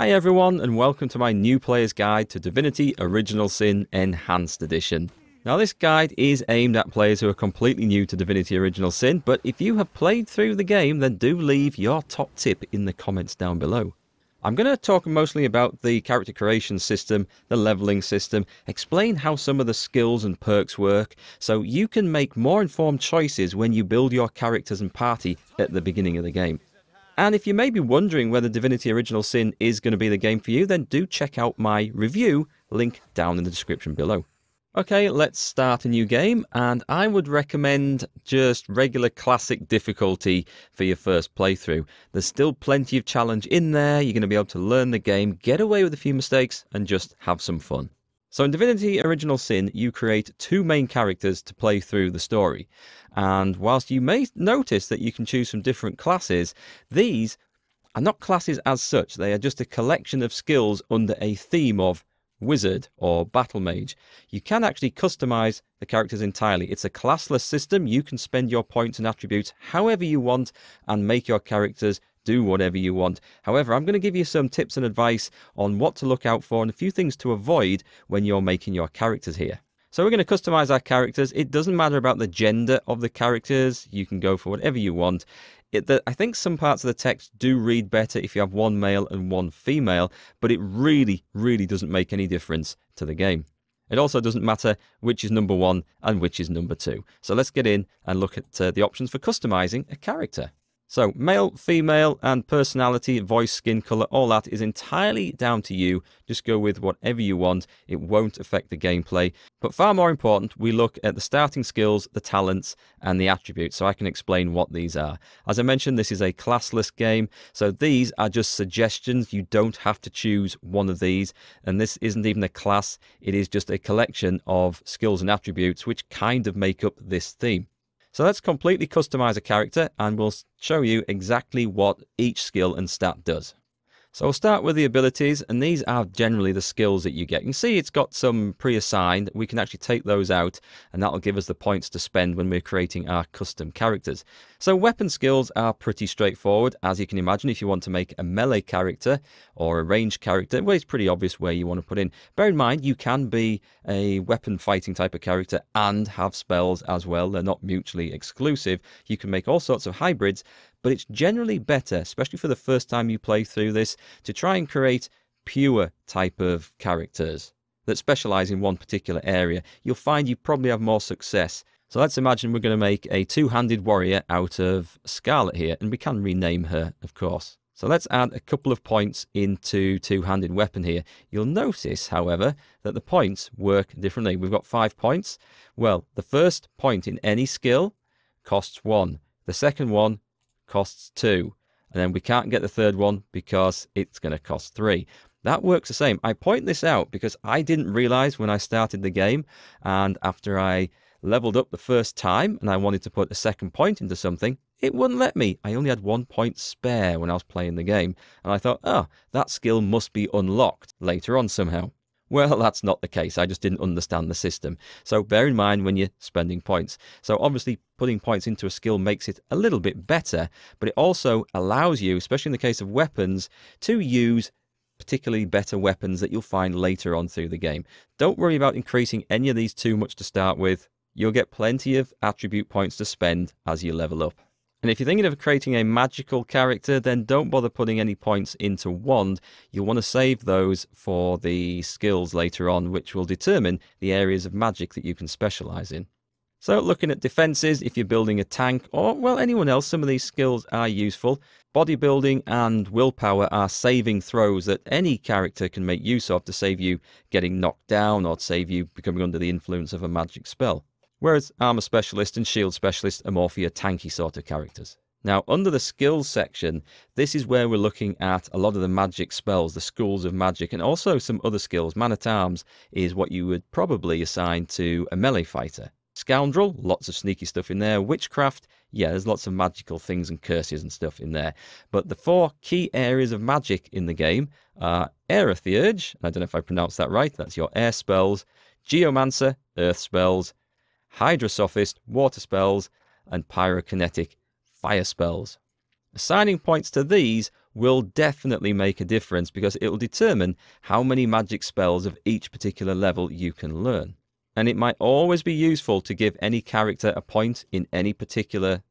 Hi everyone and welcome to my new player's guide to Divinity Original Sin Enhanced Edition. Now this guide is aimed at players who are completely new to Divinity Original Sin, but if you have played through the game then do leave your top tip in the comments down below. I'm going to talk mostly about the character creation system, the leveling system, explain how some of the skills and perks work, so you can make more informed choices when you build your characters and party at the beginning of the game. And if you may be wondering whether Divinity Original Sin is going to be the game for you, then do check out my review, link down in the description below. Okay, let's start a new game, and I would recommend just regular classic difficulty for your first playthrough. There's still plenty of challenge in there, you're going to be able to learn the game, get away with a few mistakes, and just have some fun. So in Divinity Original Sin, you create two main characters to play through the story. And whilst you may notice that you can choose from different classes, these are not classes as such. They are just a collection of skills under a theme of wizard or battle mage. You can actually customize the characters entirely. It's a classless system. You can spend your points and attributes however you want and make your characters do whatever you want. However, I'm going to give you some tips and advice on what to look out for and a few things to avoid when you're making your characters here. So we're going to customize our characters. It doesn't matter about the gender of the characters. You can go for whatever you want. It, the, I think some parts of the text do read better if you have one male and one female, but it really, really doesn't make any difference to the game. It also doesn't matter which is number one and which is number two. So let's get in and look at uh, the options for customizing a character. So, male, female, and personality, voice, skin color, all that is entirely down to you. Just go with whatever you want. It won't affect the gameplay. But far more important, we look at the starting skills, the talents, and the attributes, so I can explain what these are. As I mentioned, this is a classless game, so these are just suggestions. You don't have to choose one of these, and this isn't even a class, it is just a collection of skills and attributes which kind of make up this theme. So let's completely customize a character and we'll show you exactly what each skill and stat does. So we'll start with the abilities, and these are generally the skills that you get. You can see it's got some pre-assigned. We can actually take those out, and that'll give us the points to spend when we're creating our custom characters. So weapon skills are pretty straightforward, as you can imagine. If you want to make a melee character or a ranged character, well, it's pretty obvious where you want to put in. Bear in mind, you can be a weapon fighting type of character and have spells as well. They're not mutually exclusive. You can make all sorts of hybrids, but it's generally better, especially for the first time you play through this, to try and create pure type of characters that specialize in one particular area. You'll find you probably have more success. So let's imagine we're going to make a two-handed warrior out of Scarlet here, and we can rename her, of course. So let's add a couple of points into two-handed weapon here. You'll notice, however, that the points work differently. We've got five points. Well, the first point in any skill costs one. The second one costs two. And then we can't get the third one because it's going to cost three. That works the same. I point this out because I didn't realize when I started the game. And after I leveled up the first time and I wanted to put a second point into something, it wouldn't let me. I only had one point spare when I was playing the game. And I thought, oh, that skill must be unlocked later on somehow. Well, that's not the case. I just didn't understand the system. So bear in mind when you're spending points. So obviously putting points into a skill makes it a little bit better, but it also allows you, especially in the case of weapons, to use particularly better weapons that you'll find later on through the game. Don't worry about increasing any of these too much to start with. You'll get plenty of attribute points to spend as you level up. And if you're thinking of creating a magical character, then don't bother putting any points into Wand. You'll want to save those for the skills later on, which will determine the areas of magic that you can specialize in. So looking at defenses, if you're building a tank or, well, anyone else, some of these skills are useful. Bodybuilding and willpower are saving throws that any character can make use of to save you getting knocked down or save you becoming under the influence of a magic spell whereas Armor Specialist and Shield Specialist are more for your tanky sort of characters. Now, under the skills section, this is where we're looking at a lot of the magic spells, the schools of magic, and also some other skills. Man at Arms is what you would probably assign to a melee fighter. Scoundrel, lots of sneaky stuff in there. Witchcraft, yeah, there's lots of magical things and curses and stuff in there. But the four key areas of magic in the game are Aerotheurge, I don't know if I pronounced that right, that's your air spells, Geomancer, earth spells, Hydrosophist, water spells, and pyrokinetic, fire spells. Assigning points to these will definitely make a difference because it will determine how many magic spells of each particular level you can learn. And it might always be useful to give any character a point in any particular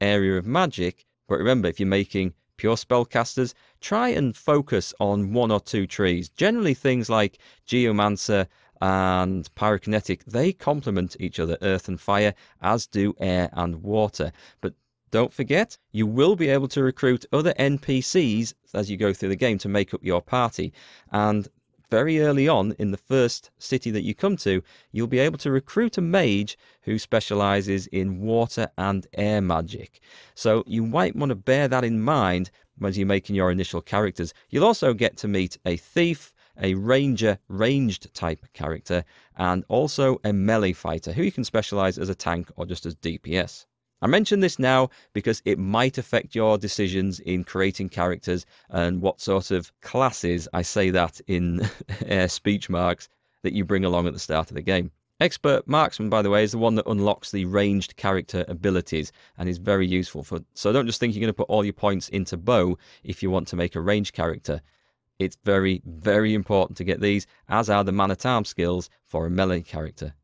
area of magic. But remember, if you're making pure spellcasters, try and focus on one or two trees. Generally, things like Geomancer and Pyrokinetic, they complement each other, earth and fire, as do air and water. But don't forget, you will be able to recruit other NPCs as you go through the game to make up your party. And very early on in the first city that you come to, you'll be able to recruit a mage who specializes in water and air magic. So you might want to bear that in mind as you're making your initial characters. You'll also get to meet a thief, a ranger ranged type character, and also a melee fighter who you can specialize as a tank or just as DPS. I mention this now because it might affect your decisions in creating characters and what sort of classes, I say that in air speech marks, that you bring along at the start of the game. Expert Marksman, by the way, is the one that unlocks the ranged character abilities and is very useful for. So don't just think you're going to put all your points into bow if you want to make a ranged character. It's very, very important to get these, as are the man at arms skills for a melee character.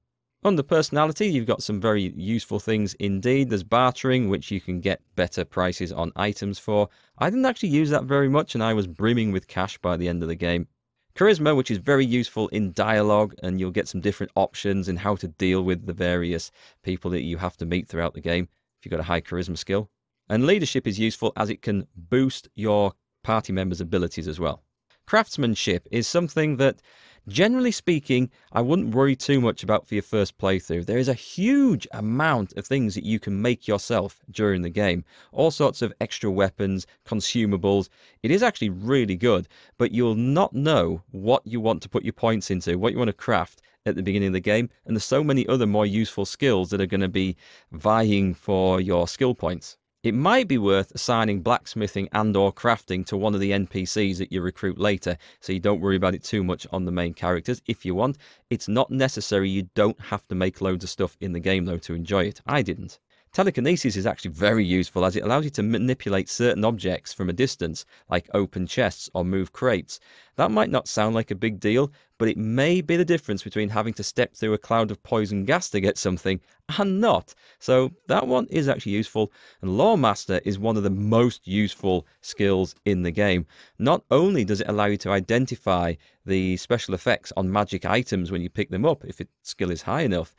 Under personality, you've got some very useful things indeed. There's bartering, which you can get better prices on items for. I didn't actually use that very much, and I was brimming with cash by the end of the game. Charisma, which is very useful in dialogue, and you'll get some different options in how to deal with the various people that you have to meet throughout the game if you've got a high charisma skill. And leadership is useful as it can boost your party members' abilities as well. Craftsmanship is something that Generally speaking, I wouldn't worry too much about for your first playthrough. There is a huge amount of things that you can make yourself during the game. All sorts of extra weapons, consumables. It is actually really good, but you'll not know what you want to put your points into, what you want to craft at the beginning of the game. And there's so many other more useful skills that are going to be vying for your skill points. It might be worth assigning blacksmithing and or crafting to one of the NPCs that you recruit later, so you don't worry about it too much on the main characters if you want. It's not necessary, you don't have to make loads of stuff in the game though to enjoy it. I didn't. Telekinesis is actually very useful as it allows you to manipulate certain objects from a distance, like open chests or move crates. That might not sound like a big deal, but it may be the difference between having to step through a cloud of poison gas to get something and not. So that one is actually useful, and Loremaster is one of the most useful skills in the game. Not only does it allow you to identify the special effects on magic items when you pick them up, if its skill is high enough,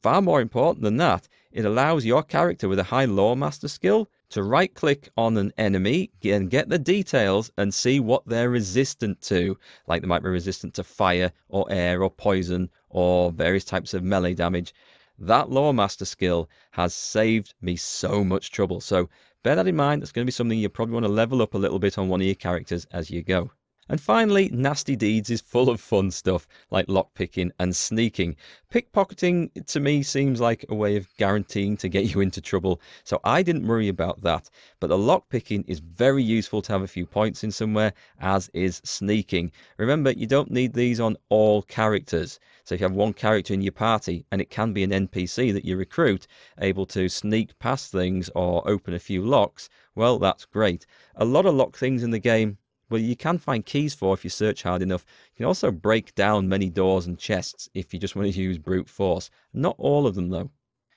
Far more important than that, it allows your character with a high lore master skill to right click on an enemy and get the details and see what they're resistant to. Like they might be resistant to fire or air or poison or various types of melee damage. That lore master skill has saved me so much trouble. So bear that in mind. It's going to be something you probably want to level up a little bit on one of your characters as you go. And finally, Nasty Deeds is full of fun stuff like lockpicking and sneaking. Pickpocketing to me seems like a way of guaranteeing to get you into trouble, so I didn't worry about that. But the lockpicking is very useful to have a few points in somewhere, as is sneaking. Remember, you don't need these on all characters. So if you have one character in your party, and it can be an NPC that you recruit, able to sneak past things or open a few locks, well, that's great. A lot of lock things in the game well, you can find keys for if you search hard enough. You can also break down many doors and chests if you just want to use brute force. Not all of them, though.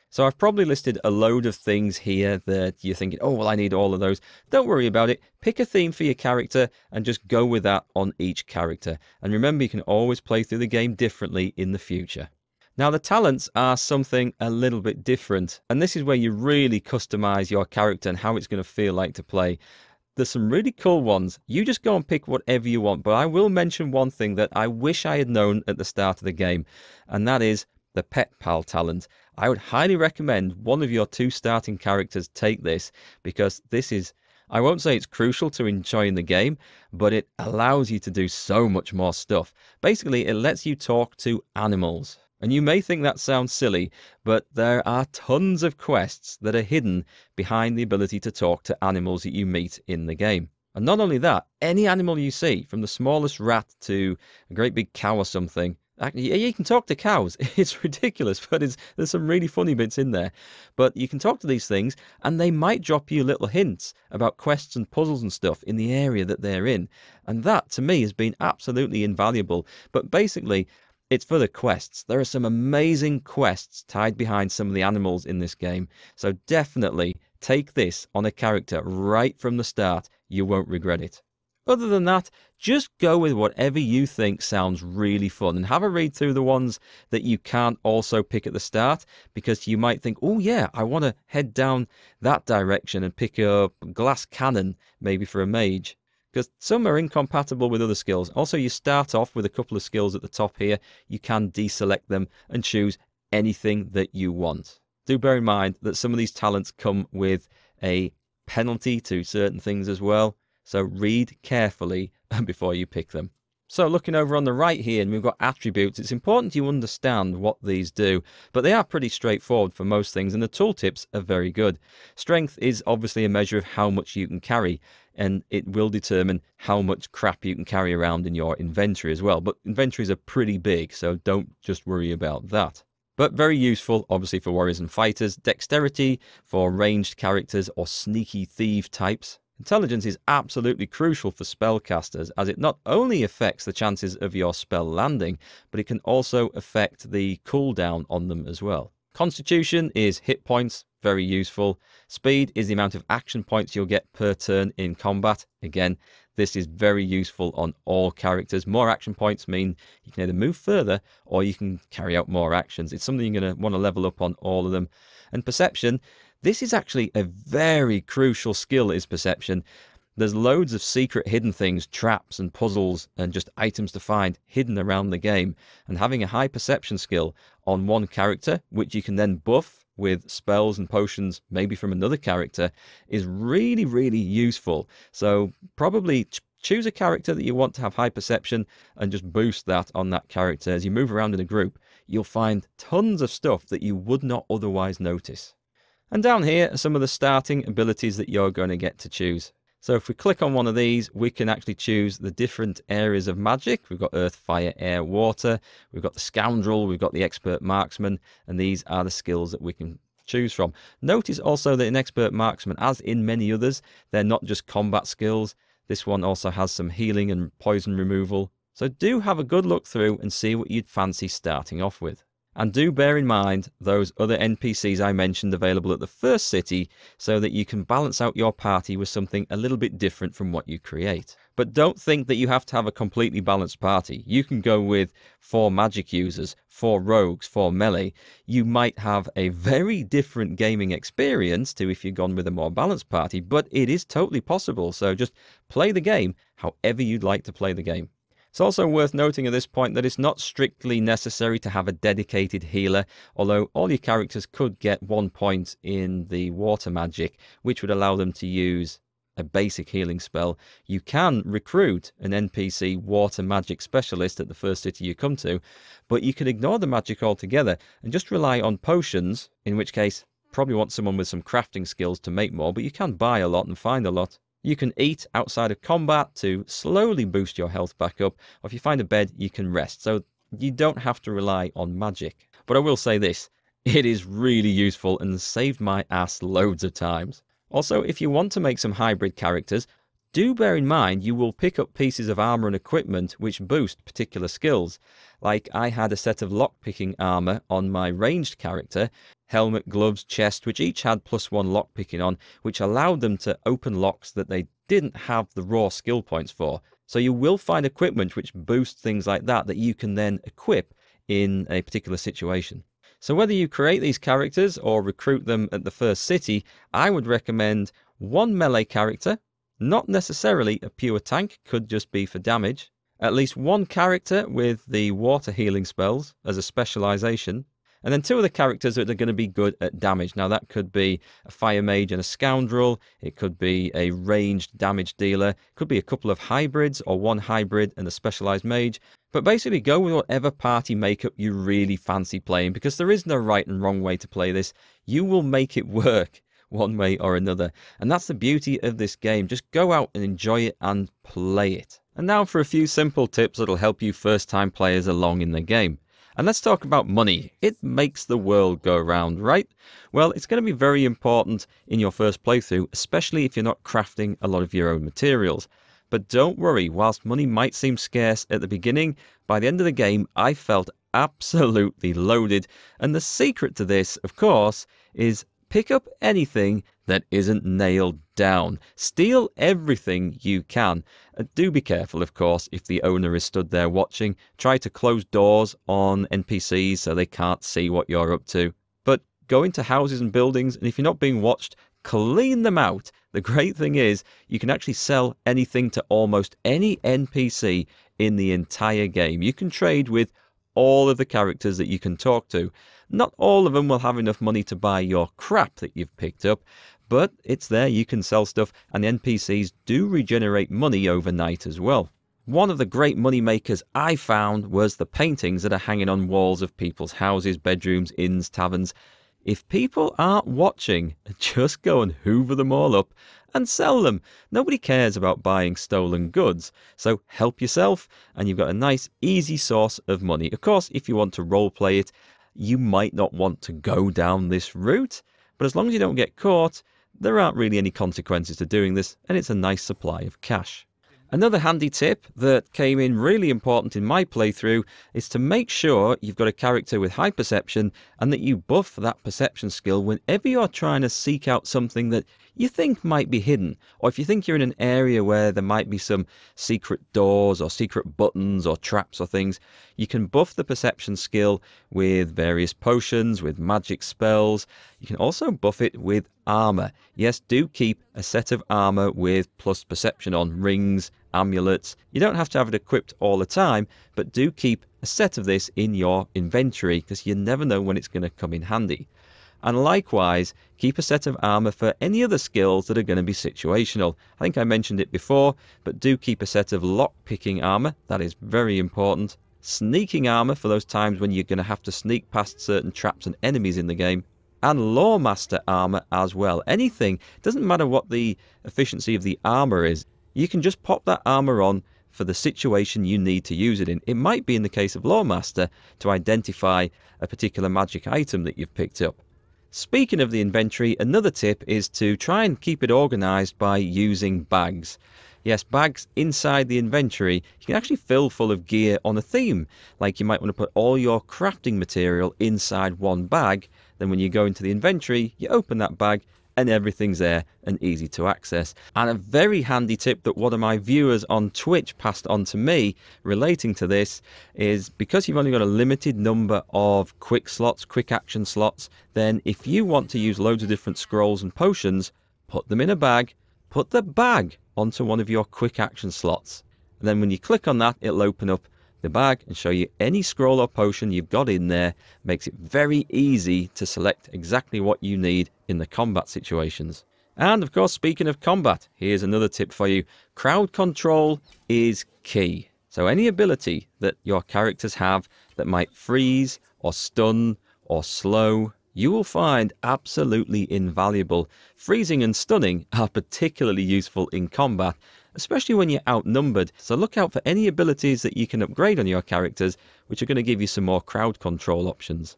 So I've probably listed a load of things here that you're thinking, oh, well, I need all of those. Don't worry about it. Pick a theme for your character and just go with that on each character. And remember, you can always play through the game differently in the future. Now, the talents are something a little bit different, and this is where you really customize your character and how it's going to feel like to play. There's some really cool ones. You just go and pick whatever you want. But I will mention one thing that I wish I had known at the start of the game, and that is the Pet Pal talent. I would highly recommend one of your two starting characters take this because this is. I won't say it's crucial to enjoying the game, but it allows you to do so much more stuff. Basically, it lets you talk to animals. And you may think that sounds silly, but there are tons of quests that are hidden behind the ability to talk to animals that you meet in the game. And not only that, any animal you see, from the smallest rat to a great big cow or something, you can talk to cows. It's ridiculous, but it's, there's some really funny bits in there. But you can talk to these things, and they might drop you little hints about quests and puzzles and stuff in the area that they're in. And that, to me, has been absolutely invaluable. But basically, it's for the quests. There are some amazing quests tied behind some of the animals in this game. So definitely take this on a character right from the start. You won't regret it. Other than that, just go with whatever you think sounds really fun and have a read through the ones that you can't also pick at the start because you might think, oh, yeah, I want to head down that direction and pick up glass cannon maybe for a mage because some are incompatible with other skills. Also, you start off with a couple of skills at the top here. You can deselect them and choose anything that you want. Do bear in mind that some of these talents come with a penalty to certain things as well. So read carefully before you pick them. So looking over on the right here, and we've got attributes, it's important you understand what these do, but they are pretty straightforward for most things, and the tooltips are very good. Strength is obviously a measure of how much you can carry, and it will determine how much crap you can carry around in your inventory as well. But inventories are pretty big, so don't just worry about that. But very useful, obviously, for warriors and fighters. Dexterity for ranged characters or sneaky thief types. Intelligence is absolutely crucial for spellcasters as it not only affects the chances of your spell landing, but it can also affect the cooldown on them as well. Constitution is hit points, very useful. Speed is the amount of action points you'll get per turn in combat. Again, this is very useful on all characters. More action points mean you can either move further or you can carry out more actions. It's something you're going to want to level up on all of them. And perception this is actually a very crucial skill is perception. There's loads of secret hidden things, traps and puzzles and just items to find hidden around the game. And having a high perception skill on one character, which you can then buff with spells and potions, maybe from another character, is really, really useful. So probably choose a character that you want to have high perception and just boost that on that character. As you move around in a group, you'll find tons of stuff that you would not otherwise notice. And down here are some of the starting abilities that you're going to get to choose. So if we click on one of these, we can actually choose the different areas of magic. We've got earth, fire, air, water. We've got the scoundrel. We've got the expert marksman. And these are the skills that we can choose from. Notice also that in expert marksman, as in many others, they're not just combat skills. This one also has some healing and poison removal. So do have a good look through and see what you'd fancy starting off with. And do bear in mind those other NPCs I mentioned available at the first city so that you can balance out your party with something a little bit different from what you create. But don't think that you have to have a completely balanced party. You can go with four magic users, four rogues, four melee. You might have a very different gaming experience to if you'd gone with a more balanced party, but it is totally possible. So just play the game however you'd like to play the game. It's also worth noting at this point that it's not strictly necessary to have a dedicated healer, although all your characters could get one point in the water magic, which would allow them to use a basic healing spell. You can recruit an NPC water magic specialist at the first city you come to, but you can ignore the magic altogether and just rely on potions, in which case probably want someone with some crafting skills to make more, but you can buy a lot and find a lot. You can eat outside of combat to slowly boost your health back up, or if you find a bed, you can rest. So you don't have to rely on magic. But I will say this it is really useful and saved my ass loads of times. Also, if you want to make some hybrid characters, do bear in mind you will pick up pieces of armor and equipment which boost particular skills. Like I had a set of lockpicking armor on my ranged character, helmet, gloves, chest, which each had plus one lockpicking on, which allowed them to open locks that they didn't have the raw skill points for. So you will find equipment which boosts things like that that you can then equip in a particular situation. So whether you create these characters or recruit them at the first city, I would recommend one melee character not necessarily a pure tank, could just be for damage. At least one character with the water healing spells as a specialization. And then two of the characters that are going to be good at damage. Now, that could be a fire mage and a scoundrel. It could be a ranged damage dealer. It could be a couple of hybrids or one hybrid and a specialized mage. But basically, go with whatever party makeup you really fancy playing because there is no right and wrong way to play this. You will make it work one way or another. And that's the beauty of this game. Just go out and enjoy it and play it. And now for a few simple tips that'll help you first time players along in the game. And let's talk about money. It makes the world go round, right? Well, it's going to be very important in your first playthrough, especially if you're not crafting a lot of your own materials. But don't worry, whilst money might seem scarce at the beginning, by the end of the game, I felt absolutely loaded. And the secret to this, of course, is pick up anything that isn't nailed down. Steal everything you can. Uh, do be careful, of course, if the owner is stood there watching. Try to close doors on NPCs so they can't see what you're up to. But go into houses and buildings, and if you're not being watched, clean them out. The great thing is, you can actually sell anything to almost any NPC in the entire game. You can trade with all of the characters that you can talk to. Not all of them will have enough money to buy your crap that you've picked up, but it's there, you can sell stuff, and the NPCs do regenerate money overnight as well. One of the great money makers I found was the paintings that are hanging on walls of people's houses, bedrooms, inns, taverns. If people aren't watching, just go and hoover them all up and sell them. Nobody cares about buying stolen goods, so help yourself, and you've got a nice, easy source of money. Of course, if you want to roleplay it, you might not want to go down this route, but as long as you don't get caught, there aren't really any consequences to doing this, and it's a nice supply of cash. Another handy tip that came in really important in my playthrough is to make sure you've got a character with high perception and that you buff that perception skill whenever you're trying to seek out something that you think might be hidden, or if you think you're in an area where there might be some secret doors or secret buttons or traps or things, you can buff the perception skill with various potions, with magic spells. You can also buff it with armor. Yes, do keep a set of armor with plus perception on rings, amulets. You don't have to have it equipped all the time, but do keep a set of this in your inventory because you never know when it's going to come in handy. And likewise, keep a set of armor for any other skills that are going to be situational. I think I mentioned it before, but do keep a set of lock-picking armor. That is very important. Sneaking armor for those times when you're going to have to sneak past certain traps and enemies in the game. And Loremaster armor as well. Anything, doesn't matter what the efficiency of the armor is, you can just pop that armor on for the situation you need to use it in. It might be in the case of Loremaster to identify a particular magic item that you've picked up. Speaking of the inventory, another tip is to try and keep it organized by using bags. Yes, bags inside the inventory you can actually fill full of gear on a theme. Like you might want to put all your crafting material inside one bag. Then when you go into the inventory, you open that bag and everything's there and easy to access. And a very handy tip that one of my viewers on Twitch passed on to me relating to this is because you've only got a limited number of quick slots, quick action slots, then if you want to use loads of different scrolls and potions, put them in a bag, put the bag onto one of your quick action slots. And then when you click on that, it'll open up the bag and show you any scroll or potion you've got in there. Makes it very easy to select exactly what you need in the combat situations. And of course, speaking of combat, here's another tip for you. Crowd control is key. So any ability that your characters have that might freeze or stun or slow, you will find absolutely invaluable. Freezing and stunning are particularly useful in combat especially when you're outnumbered. So look out for any abilities that you can upgrade on your characters, which are going to give you some more crowd control options.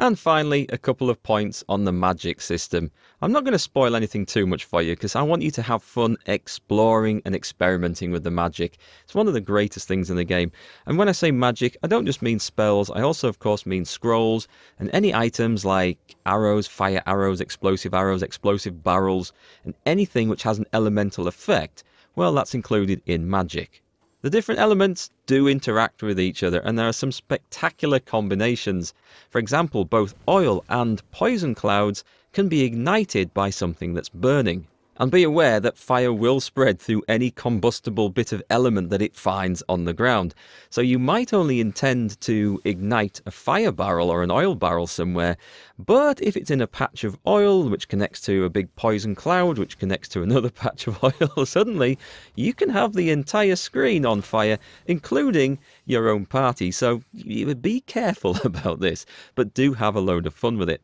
And finally, a couple of points on the magic system. I'm not going to spoil anything too much for you because I want you to have fun exploring and experimenting with the magic. It's one of the greatest things in the game. And when I say magic, I don't just mean spells, I also, of course, mean scrolls and any items like arrows, fire arrows, explosive arrows, explosive barrels, and anything which has an elemental effect well, that's included in magic. The different elements do interact with each other, and there are some spectacular combinations. For example, both oil and poison clouds can be ignited by something that's burning. And be aware that fire will spread through any combustible bit of element that it finds on the ground. So you might only intend to ignite a fire barrel or an oil barrel somewhere, but if it's in a patch of oil which connects to a big poison cloud which connects to another patch of oil, suddenly you can have the entire screen on fire, including your own party. So be careful about this, but do have a load of fun with it.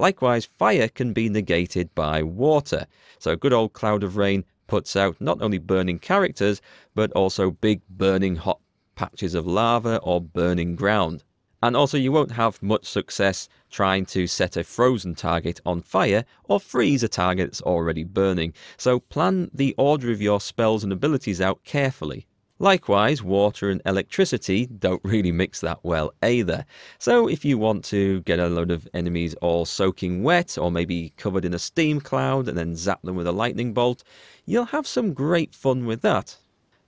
Likewise, fire can be negated by water. So a good old cloud of rain puts out not only burning characters, but also big burning hot patches of lava or burning ground. And also, you won't have much success trying to set a frozen target on fire or freeze a target that's already burning, so plan the order of your spells and abilities out carefully. Likewise, water and electricity don't really mix that well either. So if you want to get a load of enemies all soaking wet or maybe covered in a steam cloud and then zap them with a lightning bolt, you'll have some great fun with that.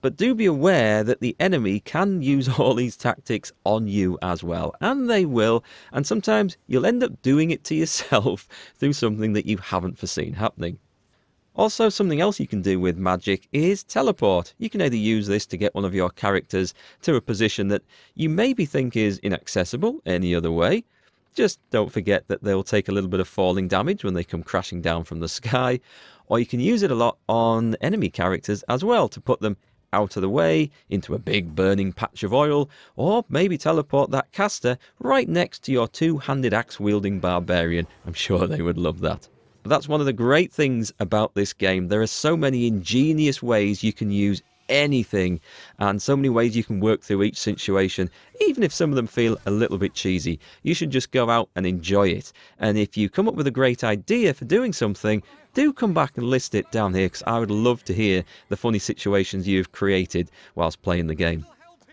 But do be aware that the enemy can use all these tactics on you as well, and they will, and sometimes you'll end up doing it to yourself through something that you haven't foreseen happening. Also, something else you can do with magic is teleport. You can either use this to get one of your characters to a position that you maybe think is inaccessible any other way. Just don't forget that they'll take a little bit of falling damage when they come crashing down from the sky. Or you can use it a lot on enemy characters as well to put them out of the way into a big burning patch of oil, or maybe teleport that caster right next to your two handed axe wielding barbarian. I'm sure they would love that. But that's one of the great things about this game. There are so many ingenious ways you can use anything and so many ways you can work through each situation. Even if some of them feel a little bit cheesy you should just go out and enjoy it. And if you come up with a great idea for doing something do come back and list it down here because i would love to hear the funny situations you've created whilst playing the game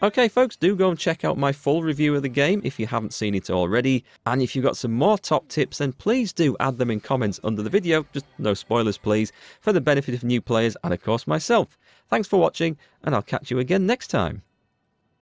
Okay, folks, do go and check out my full review of the game if you haven't seen it already. And if you've got some more top tips, then please do add them in comments under the video. Just no spoilers, please, for the benefit of new players and, of course, myself. Thanks for watching, and I'll catch you again next time.